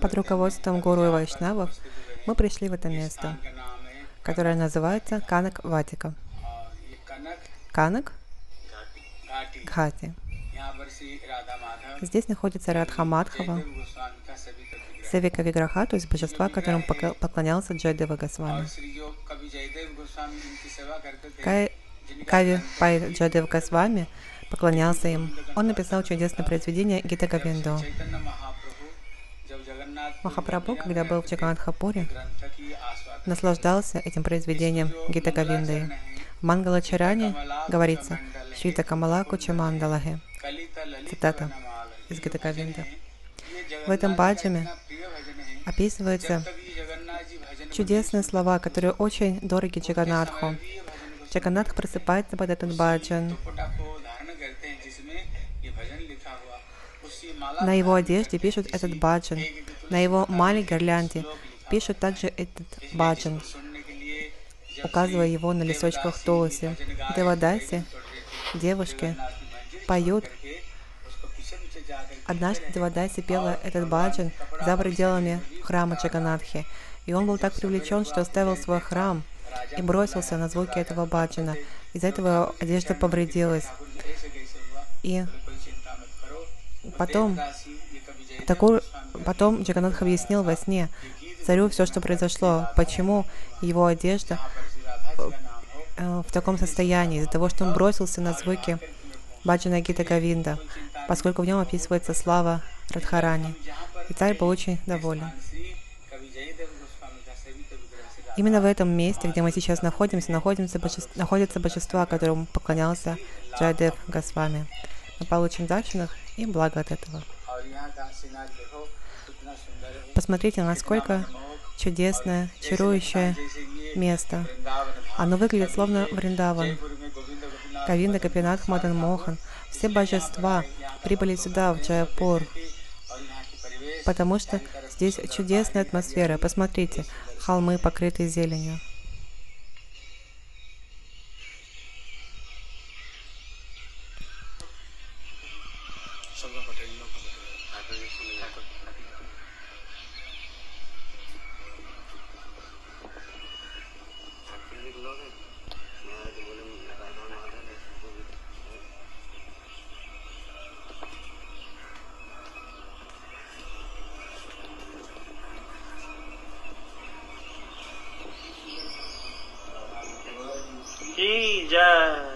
под руководством гуру и вайшнавов мы пришли в это место, которое называется Канак Ватика. Канак Гхати. Здесь находится Радха Мадхава, Севика Виграха, то есть божества, которому поклонялся Джайдева Госвами. Кави Пай Джайдев Госвами поклонялся им. Он написал чудесное произведение Гита Говинду. Махапрабху, когда был в Чаганатхапуре, наслаждался этим произведением Гита Говинды. В Мангалачаране говорится «Швита Камала Кучамандалахе». Цитата из Гита Говинда. В этом баджаме описываются чудесные слова, которые очень дороги Джаганатху. Джаганатх просыпается под этот баджан. На его одежде пишут этот баджан. На его малой гирлянде пишут также этот баджан, указывая его на листочках Толоси. Девадаси, девушки, поют. Однажды Девадаси пела этот баджан за пределами храма Чаганатхи, и он был так привлечен, что оставил свой храм и бросился на звуки этого баджана. Из-за этого одежда повредилась. И потом, такой, потом Джаганатх объяснил во сне царю все, что произошло, почему его одежда э, в таком состоянии, из-за того, что он бросился на звуки Баджана Гита Гавинда, поскольку в нем описывается слава Радхарани. И царь был очень доволен. Именно в этом месте, где мы сейчас находимся, находимся божество, находятся божества, которым поклонялся Джайдев Госвами. Мы получим дачинах и благо от этого. Посмотрите, насколько чудесное, чарующее место. Оно выглядит словно Вриндаван. Кавинда, Капинат, Мадан Мохан. Все божества прибыли сюда, в Джаяпур, потому что здесь чудесная атмосфера. Посмотрите, холмы покрыты зеленью. جاء